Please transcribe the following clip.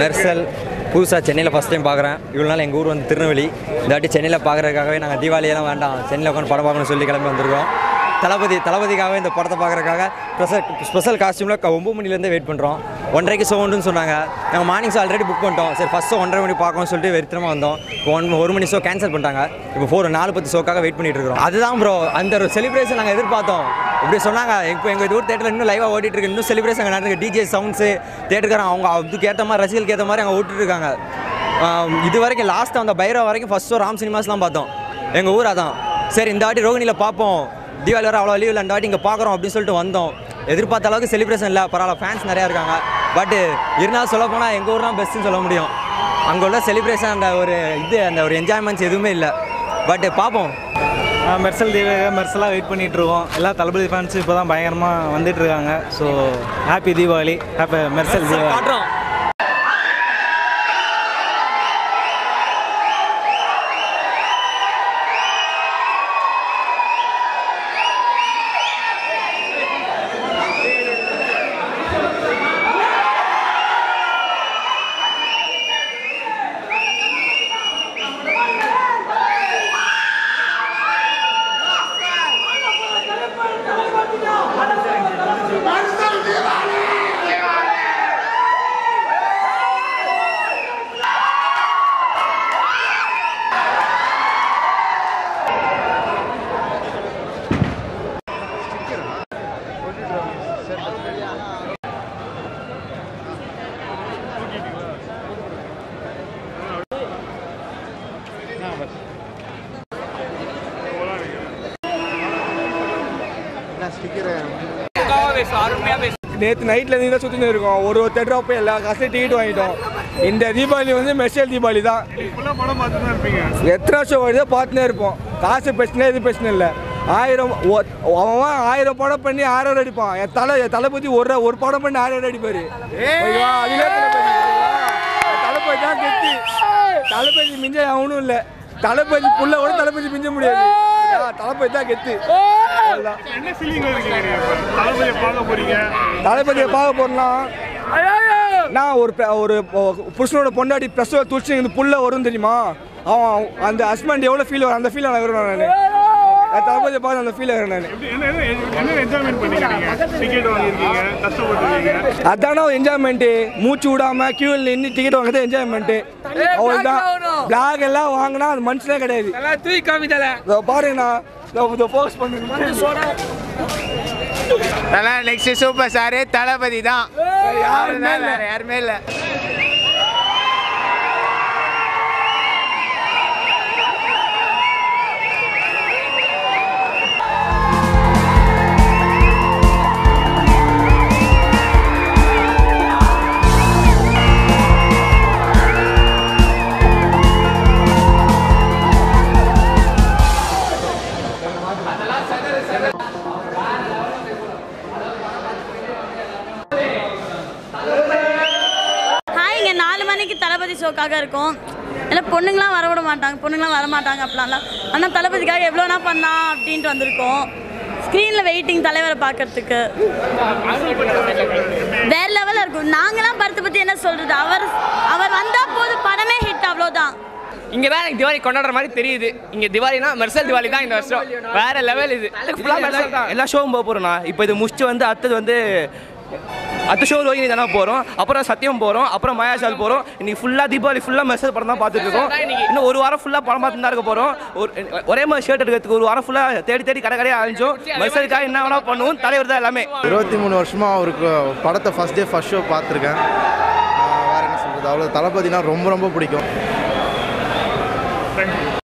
மெர்சல் புதுசாக சென்னையில் first time பார்க்குறேன் இவ்வளோ நாள் எங்கள் ஊர் வந்து திருநெல்வேலி. இந்த வாட்டி சென்னையில் பார்க்குறதுக்காகவே நாங்கள் தீபாவளியெல்லாம் வேண்டாம். சென்னையில் உட்காந்து படம் பார்க்கணும்னு சொல்லி கிளம்பி வந்திருக்கோம். தளபதி தளபதிக்காகவே இந்த படத்தை பார்க்குறதுக்காக ஸ்பெஷல் ஸ்பெஷல் காஸ்டியூமில் ஒம்பது மணிலேருந்தே வெயிட் பண்ணுறோம் ஒன்றரைக்கு ஷோ உண்டுன்னு சொன்னாங்க. நாங்கள் மார்னிங் ஷோ ஆல்ரெடி புக் பண்ணிட்டோம். சரி ஃபஸ்ட் ஷோ ஒன்றரை மணி பார்க்கணும்னு சொல்லிட்டு வெறித்தனமாக வந்தோம். இப்போ ஒன் ஒரு மணி ஷோ கேன்சல் பண்ணிட்டாங்க. இப்போ ஃபோர் நாலு பத்து ஷோக்காக வெயிட் பண்ணிட்டு இருக்கோம் அதுதான் ப்ரோ அந்த ஒரு செலிப்ரேஷன் நாங்கள் எதிர்பார்த்தோம். இப்படி சொன்னாங்க. இப்போ எங்கள் ஊர் தேட்டரில் இன்னும் லைவாக ஓட்டிட்டு இருக்கு. இன்னும் செலிப்ரேஷன் அங்கே நடந்துருக்கு. டிஜே சவுண்ட்ஸு தேட்டருக்காரன் அவங்க அதுக்கு ஏற்ற மாதிரி ரசிகளுக்கு ஏற்ற மாதிரி அங்கே ஓட்டிட்டு இருக்காங்க. இது வரைக்கும் லாஸ்ட்டாக அந்த பைரவ வரைக்கும் ஃபஸ்ட் ஷோ ராம் சினிமாஸ்லாம் பார்த்தோம். எங்கள் ஊர் அதான். சரி இந்த வாட்டி ரோகிணியில் பார்ப்போம். தீபாவளி வர அவ்வளோ லீவ் இல்லை. இந்த வாட்டி இங்கே பார்க்குறோம் அப்படின்னு சொல்லிட்டு வந்தோம். எதிர்பார்த்த அளவுக்கு செலிப்ரேஷன் இல்லை. பரவாயில்ல ஃபேன்ஸ் நிறையா இருக்காங்க. பட் இருந்தாலும் சொல்ல போனால் எங்கள் ஊர் தான் பெஸ்ட்டுன்னு சொல்ல முடியும். அங்கே உள்ள செலிப்ரேஷன் அந்த ஒரு இது அந்த ஒரு என்ஜாய்மெண்ட்ஸ் எதுவுமே இல்லை. பட் பார்ப்போம் மெர்சல் தீபாவளி மெர்சலாக வெயிட் பண்ணிட்டு இருக்கோம் எல்லா தளபதி ஃபேன்ஸும் இப்போ தான் பயங்கரமாக வந்துட்டு இருக்காங்க so happy Deepavali happy Mersal Deepavali நேற்று நைட்டில் இருந்து தான் சுற்றினு இருக்கோம். ஒரு ஒரு தேட்டராக போய் எல்லா காசுலையும் டிக்கெட் வாங்கிட்டோம். இந்த தீபாவளி வந்து மெர்சல் தீபாவளி தான். எத்தனை ஷோ வருதோ பார்த்துனே இருப்போம். காசு பிரச்சனை எது பிரச்சனை இல்லை. ஆயிரம் அவன் ஆயிரம் படம் பண்ணி ஆயிரம் அடிப்பான். என் தலை என் தளபதி ஒரு ஒரு படம் பண்ணி ஆயிரம் அடிப்பாரு. ஐயோ, தளபதி தான் கெட்டி. தளபதி மிஞ்ச அவனும் இல்லை. தளபதி புள்ள கூட தளபதி மிஞ்ச முடியாது. தளபதி தான் கெத்து. என்ன? தளபதியை பார்க்க போறீங்க. தளபதியை பார்க்க போறோம்னா நான் ஒரு ஒரு புருஷனோட பொண்டாடி பிரசவ துடிச்சு இந்த புள்ள வரும் தெரியுமா? அவன் அந்த ஹஸ்பண்ட் எவ்வளோ ஃபீல் வரும்? அந்த ஃபீல் நான் வருவேன் நான். என் தளபதியை பார்த்து அந்த ஃபீல் வரேன் நான். அதான ஒரு என்ஜாய்மெண்ட்டு மூச்சு விடாம கியூவில் நின்று டிக்கெட் வாங்குறது என்ஜாய்மெண்ட்டு அவ்வளோதான் பிளாக் எல்லாம் வாங்கினா அது மனுஷனே கிடையாது. தூக்கி காமிதல பாருங்கண்ணா இதோ ஃபோக்கஸ் பண்ணுங்க தலை நெக்ஸ்ட் சூப்பர் ஸ்டாரு தளபதி தான். யாருமே இல்லை. வேற யாருமே இல்லை. ஹாய் இங்கே நாலு மணிக்கு தளபதி ஷோக்காக இருக்கும். இல்லை பொண்ணுங்களாம் வர விட மாட்டாங்க பொண்ணுங்களாம் வர மாட்டாங்க அப்படிலாம் ஆனால் தளபதிக்காக எவ்வளோனா பண்ணலாம் அப்படின்ட்டு வந்திருக்கோம். ஸ்க்ரீனில் வெயிட்டிங் தலைவரை பார்க்கறதுக்கு. வேறு லெவலில் இருக்கும். நாங்களாம் படத்தை பற்றி என்ன சொல்கிறது அவர் அவர் வந்தால் போதும் படமே ஹிட் அவ்வளோதான் இங்க தான் எனக்கு திவாலி கொண்டாடுற மாதிரி தெரியுது. இங்க திவாலினா மெர்சல் திவாலி தான் இந்த வருஷம். வேற லெவல் இது. ஃபுல்லா மெர்சல் தான். எல்லா ஷோவும் போக போகிறோண்ணா இப்போ இது முடிச்சுட்டு வந்து அடுத்தது வந்து அடுத்த ஷோ ரோஹினி தானே போகிறோம் அப்புறம் சத்தியம் போகிறோம் அப்புறம் மாயாசால் போகிறோம் இன்னைக்கு ஃபுல்லாக தீபாவளி ஃபுல்லாக மெசேஜ் படம் தான் பார்த்துட்டு இருக்கோம். இன்னும் ஒரு வாரம் ஃபுல்லாக படம் பார்த்து தான் இருக்க போகிறோம் ஒரு ஒரே மாதிரி ஷர்ட் எடுக்கிறதுக்கு ஒரு வாரம் ஃபுல்லாக தேடி தேடி கடை கடையாக அழிஞ்சோம் மெசேஜ்க்காக என்ன வேணா பண்ணுவோம். தலைவர் தான் எல்லாமே. இருபத்தி மூணு வருஷமாக அவருக்கு படத்தை ஃபஸ்ட் டே ஃபஸ்ட் ஷோ பார்த்துருக்கேன். வேற என்ன சொல்கிறது அவ்வளோ தளபதினா ரொம்ப ரொம்ப பிடிக்கும். Thank you.